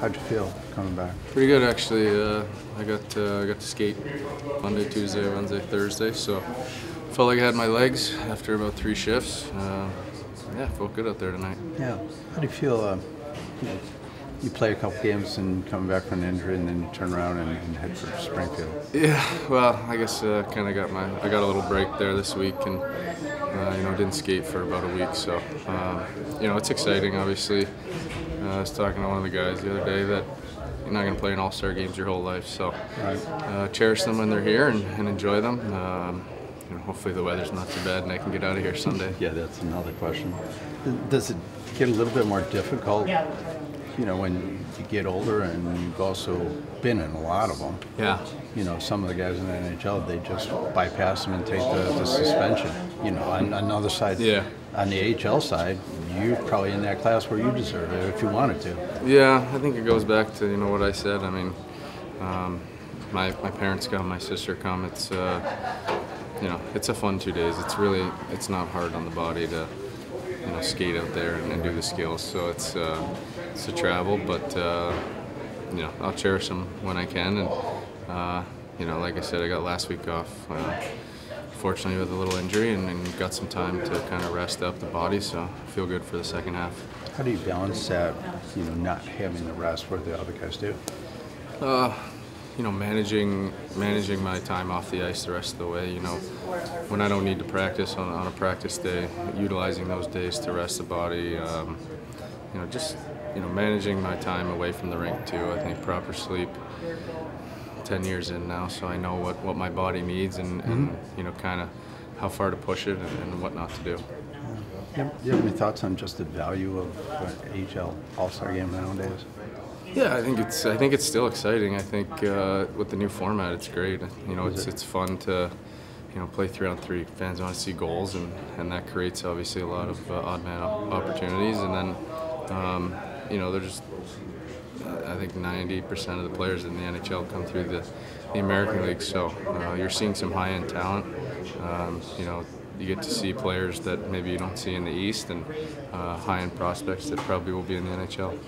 How'd you feel coming back? Pretty good actually. Uh, I got uh, I got to skate Monday, Tuesday, Wednesday, Thursday, so felt like I had my legs after about three shifts. Uh, yeah, felt good out there tonight. Yeah. How do you feel? Uh, you, know, you play a couple games and come back from an injury, and then you turn around and, and head for Springfield. Yeah, well, I guess uh, kind of got my I got a little break there this week, and uh, you know didn't skate for about a week, so um, you know it's exciting. Obviously, uh, I was talking to one of the guys the other day that you're not going to play in All-Star games your whole life, so uh, cherish them when they're here and, and enjoy them. Um, you know, hopefully the weather's not too bad and I can get out of here Sunday. Yeah, that's another question. Does it get a little bit more difficult, you know, when you get older and you've also been in a lot of them? Yeah. You know, some of the guys in the NHL, they just bypass them and take the, the suspension. You know, on, on the other side, Yeah. on the AHL side, you're probably in that class where you deserve it if you wanted to. Yeah, I think it goes back to you know what I said. I mean, um, my my parents come, my sister come. It's uh, you know it's a fun two days. It's really it's not hard on the body to you know skate out there and, and do the skills. So it's uh, a travel, but uh, you know I'll cherish them when I can. And uh, you know, like I said, I got last week off. Uh, fortunately with a little injury and, and got some time to kind of rest up the body so I feel good for the second half. How do you balance that, you know, not having the rest where the other guys do? Uh, you know, managing managing my time off the ice the rest of the way. You know, when I don't need to practice on, on a practice day, utilizing those days to rest the body. Um, you know, just you know, managing my time away from the rink too. I think proper sleep. Ten years in now, so I know what, what my body needs and, and you know, kind of how far to push it and, and what not to do. Do you have any thoughts on just the value of the AHL All-Star Game nowadays? Yeah, I think it's I think it's still exciting. I think uh, with the new format, it's great. You know, it's it's fun to you know play three on three. Fans want to see goals, and, and that creates obviously a lot of uh, odd man op- opportunities. And then um, you know they're just. I think 90% of the players in the NHL come through the, the American League. So uh, you're seeing some high-end talent. Um, you know, you get to see players that maybe you don't see in the East, and uh, high-end prospects that probably will be in the NHL.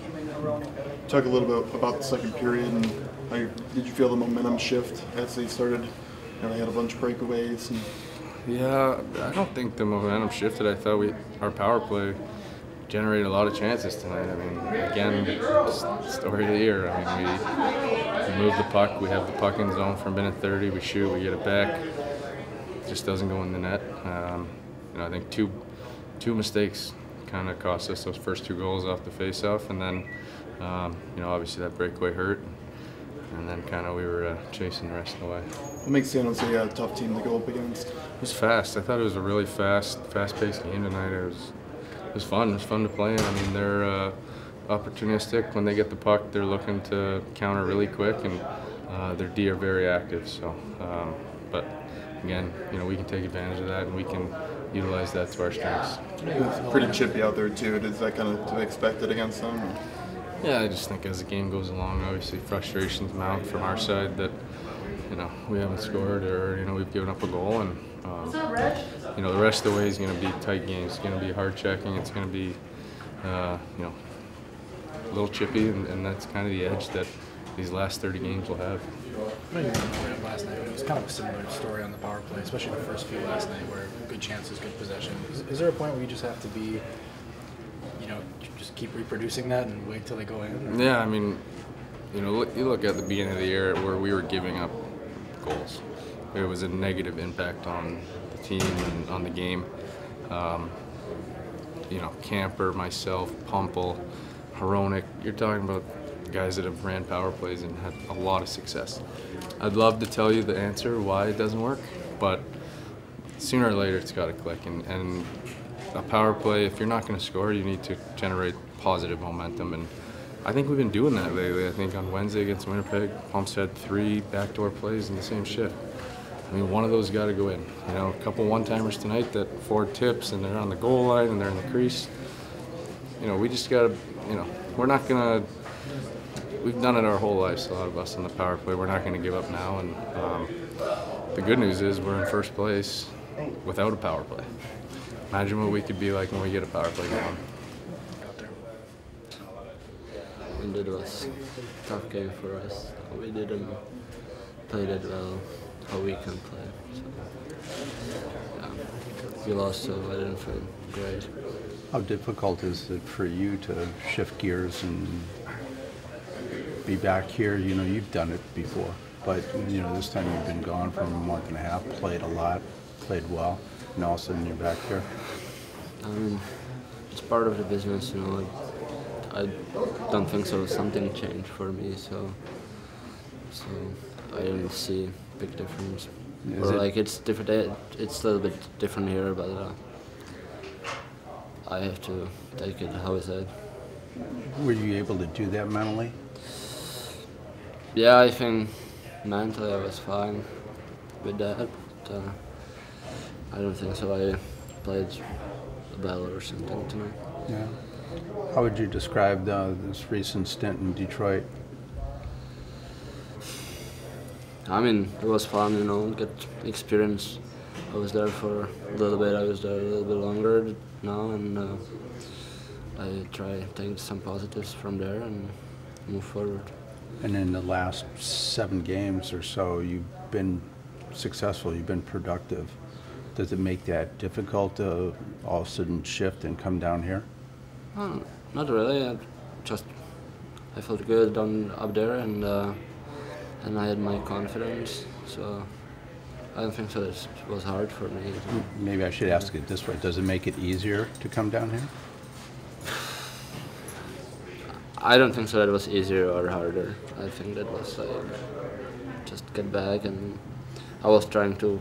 Talk a little bit about the second period and how you, did you feel the momentum shift as they started? You know, they had a bunch of breakaways. And Yeah, I don't think the momentum shifted. I thought we our power play generated a lot of chances tonight. I mean, again, story of the year. I mean, we, we move the puck. We have the puck in zone for a minute 30. We shoot. We get it back. It just doesn't go in the net. Um, you know, I think two two mistakes kind of cost us those first two goals off the face-off, and then um, you know, obviously that breakaway hurt. And then kind of we were uh, chasing the rest of the way. what makes San Jose a tough team to go up against? It was fast. I thought it was a really fast, fast-paced game tonight. It was, was fun. It was fun to play in. I mean, they're uh, opportunistic when they get the puck. They're looking to counter really quick, and uh, their D are very active. So, um, but again, you know, we can take advantage of that, and we can utilize that to our strengths. It's pretty chippy out there too. Is that kind of to be expected against them? or- Yeah, I just think as the game goes along, obviously frustrations mount from our side that you know we haven't scored or you know we've given up a goal, and um, you know the rest of the way is going to be tight games. It's going to be hard checking. It's going to be uh, you know a little chippy, and, and that's kind of the edge that these last 30 games will have. I know you didn't play it last night, it was kind of a similar story on the power play, especially the first few last night, where good chances, good possession. Is, is there a point where you just have to be, you know, just keep reproducing that and wait till they go in? or- Yeah, I mean, you know, look, you look at the beginning of the year where we were giving up goals. There was a negative impact on the team and on the game. Um, you know, Camper, myself, Puempel, Hronek, you're talking about guys that have ran power plays and had a lot of success. I'd love to tell you the answer why it doesn't work, but sooner or later it's got to click. And, and a power play, if you're not going to score, you need to generate positive momentum. And I think we've been doing that lately. I think on Wednesday against Winnipeg, Pumps had three backdoor plays in the same shift. I mean, one of those got to go in. You know, a couple one-timers tonight that Ford tips and they're on the goal line and they're in the crease. You know, we just got to, you know, we're not going to we've done it our whole lives, a lot of us on the power play. We're not going to give up now. And um, the good news is we're in first place without a power play. Imagine what we could be like when we get a power play going. and it was tough game for us. We didn't play that well how we can play. So, um, we lost, so I didn't feel great. How difficult is it for you to shift gears and be back here? You know, you've done it before, but you know, this time you've been gone for a month and a half, played a lot, played well, and all of a sudden you're back here. I mean, it's part of the business, you know. I, I don't think so. Something changed for me, so so I didn't see big difference. Is or it- like it's different. It's a little bit different here, but uh, I have to take it how is it. Were you able to do that mentally? Yeah, I think mentally I was fine with that. But, uh, I don't think so. I played well or something tonight. Yeah. How would you describe uh, this recent stint in Detroit? I mean, it was fun, you know, get experience. I was there for a little bit. I was there a little bit longer now, and uh, I try take some positives from there and move forward. And in the last seven games or so, you've been successful, you've been productive. Does it make that difficult to all of a sudden shift and come down here? Uh, not really. I just I felt good down up there, and uh, and I had my confidence. So I don't think so. It was hard for me. Maybe I should ask it this way. Does it make it easier to come down here? I don't think so. That was easier or harder. I think that was like just get back, and I was trying to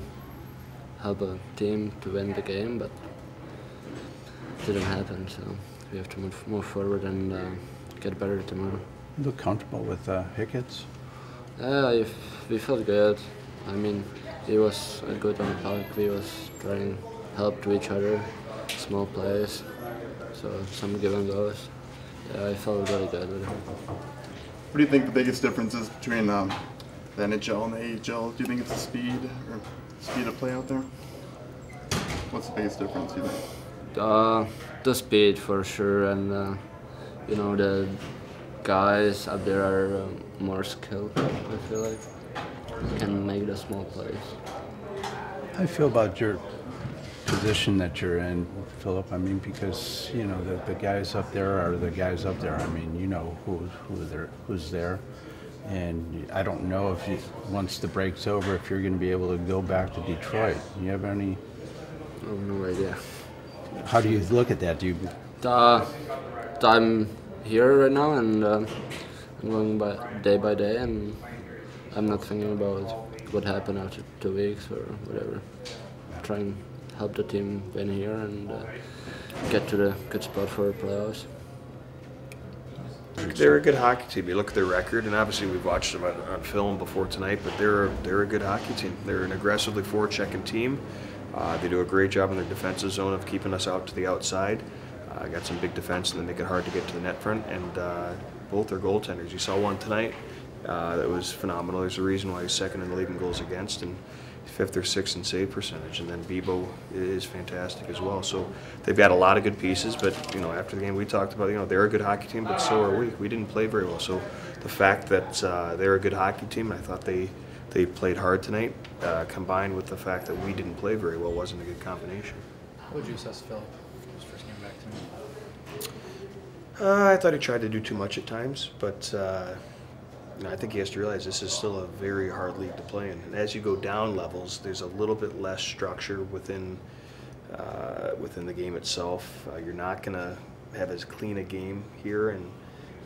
help a team to win the game, but it didn't happen. So we have to move, move forward and uh, get better tomorrow. You look comfortable with uh, Hicketts? Yeah, f- we felt good. I mean, it was a good on puck. We was trying help to each other, small plays, so some give and goes. Yeah, I felt really good with it. What do you think the biggest difference is between um, the NHL and the AHL? Do you think it's the speed or speed of play out there? What's the biggest difference, you think? Uh, the speed for sure, and uh, you know the guys up there are um, more skilled. I feel like can make the small plays. You feel about your position that you're in, Filip? I mean, because you know the, the guys up there are the guys up there. I mean, you know who who there who's there, and I don't know if you once the break's over if you're going to be able to go back to Detroit. Do you have any? I have no idea. How do you look at that? Do you? Uh, I'm here right now, and uh, I'm going by day by day, and I'm not thinking about what happened after two weeks or whatever. Try and help the team win here and uh, get to the good spot for playoffs. They're a good hockey team. You look at their record, and obviously we've watched them on, on film before tonight. But they're they're a good hockey team. They're an aggressively forward-checking team. Uh, they do a great job in their defensive zone of keeping us out to the outside. Uh, got some big defense, and they make it hard to get to the net front. And uh, both are goaltenders. You saw one tonight uh, that was phenomenal. There's a reason why he's second in the league in goals against, and fifth or sixth in save percentage. And then Bibeau is fantastic as well. So they've got a lot of good pieces. But you know, after the game, we talked about you know they're a good hockey team, but so are we. We didn't play very well. So the fact that uh, they're a good hockey team, I thought they they played hard tonight, uh, combined with the fact that we didn't play very well, wasn't a good combination. How would you assess Filip? His first game back to me. Uh, I thought he tried to do too much at times, but uh, you know, I think he has to realize this is still a very hard league to play in. And as you go down levels, there's a little bit less structure within uh, within the game itself. Uh, you're not going to have as clean a game here, and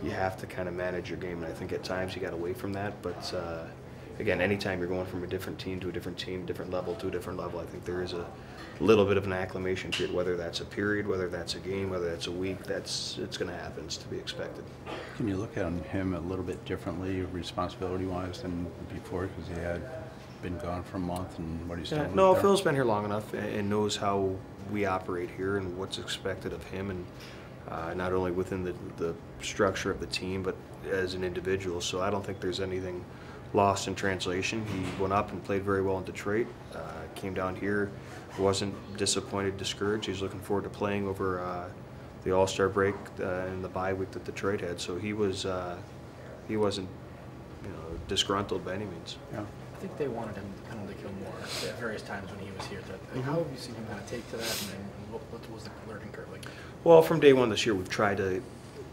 you have to kind of manage your game. And I think at times you got away from that. But uh, again, anytime you're going from a different team to a different team, different level to a different level, I think there is a little bit of an acclimation period. Whether that's a period, whether that's a game, whether that's a week, that's it's going to happen. It's to be expected. Can you look at him a little bit differently, responsibility-wise, than before? Because he had been gone for a month, and what he's Yeah, doing. no. Phil's been here long enough and knows how we operate here and what's expected of him, and uh, not only within the, the structure of the team, but as an individual. So I don't think there's anything lost in translation. He went up and played very well in Detroit. Uh, came down here, wasn't disappointed, discouraged. He's looking forward to playing over uh, the All Star break uh, and the bye week that Detroit had. So he was uh, he wasn't you know disgruntled by any means. Yeah. I think they wanted him kind of to kill more at various times when he was here. That, Mm-hmm. How have you seen him kind of take to that, and then what, what was the learning curve like? Well, from day one this year, we've tried to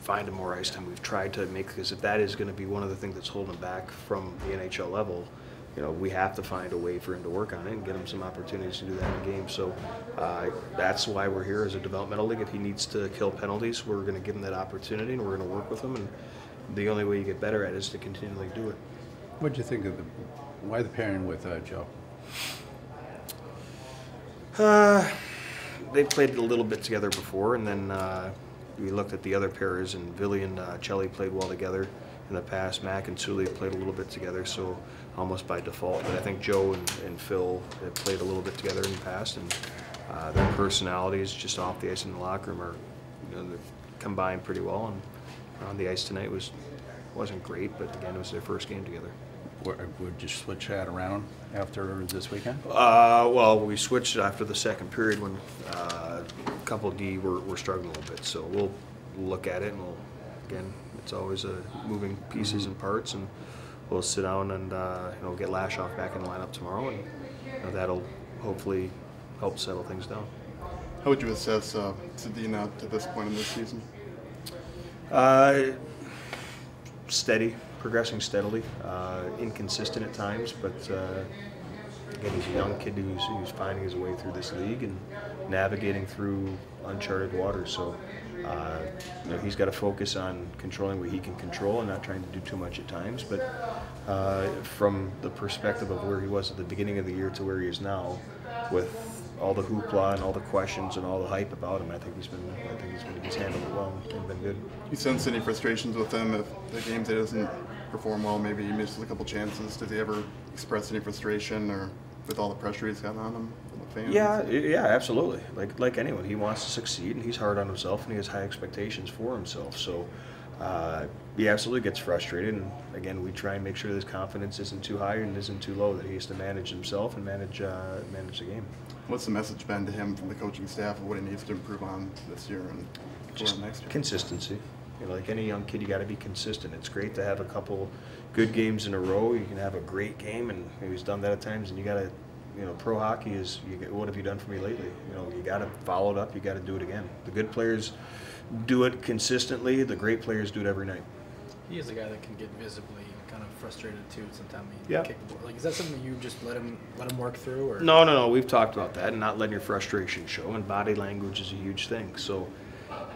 find him more ice time. We've tried to make because if that is going to be one of the things that's holding him back from the NHL level, you know, we have to find a way for him to work on it and get him some opportunities to do that in games. So uh, that's why we're here as a developmental league. If he needs to kill penalties, we're going to give him that opportunity and we're going to work with him. And the only way you get better at it is to continually do it. What'd you think of the, why the pairing with uh, Joe? Uh, they played a little bit together before, and then uh, we looked at the other pairs, and Billy and uh, Chelly played well together in the past. Mac and Sully played a little bit together, so almost by default. But I think Joe and, and Phil have played a little bit together in the past, and uh, their personalities just off the ice in the locker room are, you know, combined pretty well. And on the ice tonight was wasn't great, but again, it was their first game together. Or Would you switch that around after this weekend? Uh, well, we switched after the second period when uh, couple D were, were struggling a little bit. So we'll look at it and we'll, again, it's always a moving pieces and parts and we'll sit down and, uh, you know, get Lashoff back in the lineup tomorrow and you know, that'll hopefully help settle things down. How would you assess uh, Zadina to this point in this season? Uh, steady, progressing steadily, uh, inconsistent at times, but uh, again, he's a young kid who's, who's finding his way through this league and navigating through uncharted waters. So, uh, you know, he's got to focus on controlling what he can control and not trying to do too much at times. But uh, from the perspective of where he was at the beginning of the year to where he is now, with all the hoopla and all the questions and all the hype about him, I think he's been, I think he's been, he's handled it well and been good. You sense any frustrations with him if the games he doesn't perform well? Maybe he misses a couple chances. Does he ever express any frustration or with all the pressure he's got on him from the fans? Yeah, yeah, absolutely. Like like anyone, he wants to succeed, and he's hard on himself, and he has high expectations for himself. So uh, he absolutely gets frustrated. And again, we try and make sure his confidence isn't too high and isn't too low. That he has to manage himself and manage uh, manage the game. What's the message been to him from the coaching staff of what he needs to improve on this year and Just next year? consistency. You know, like any young kid, you got to be consistent. It's great to have a couple good games in a row. You can have a great game, and he's done that at times. And you got to, you know, pro hockey is. You get, what have you done for me lately? You know, you got to follow it up. You got to do it again. The good players do it consistently. The great players do it every night. He is a guy that can get visibly kind of frustrated too. Sometimes he Yeah. the ball. Like, is that something you just let him let him work through, or No, no, no. We've talked about that, and not letting your frustration show. And body language is a huge thing. So,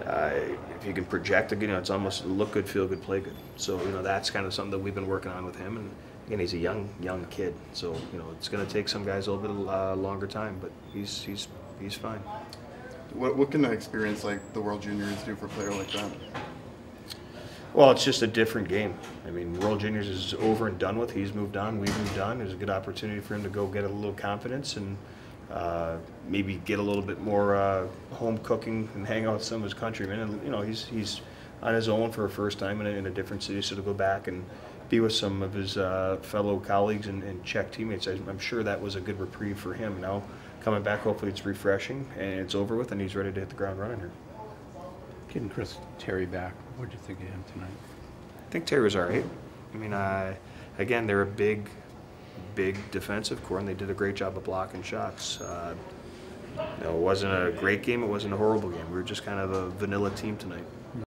uh, if you can project, you know, it's almost look good, feel good, play good. So, you know, that's kind of something that we've been working on with him. And again, he's a young, young kid. So, you know, it's going to take some guys a little bit uh, longer time, but he's he's he's fine. What, what can an experience like the World Juniors do for a player like that? Well, it's just a different game. I mean, World Juniors is over and done with. He's moved on. We've moved on. There's a good opportunity for him to go get a little confidence and uh, maybe get a little bit more uh, home cooking and hang out with some of his countrymen. And you know, he's he's on his own for a first time in a, in a different city, so to go back and be with some of his uh, fellow colleagues and, and Czech teammates, I- I'm sure that was a good reprieve for him. Now coming back, hopefully it's refreshing and it's over with, and he's ready to hit the ground running here. Getting Chris Terry back, what'd you think of him tonight? I think Terry was all right. I mean, uh, again, they're a big, big defensive core, and they did a great job of blocking shots. Uh, you know, it wasn't a great game. It wasn't a horrible game. We were just kind of a vanilla team tonight.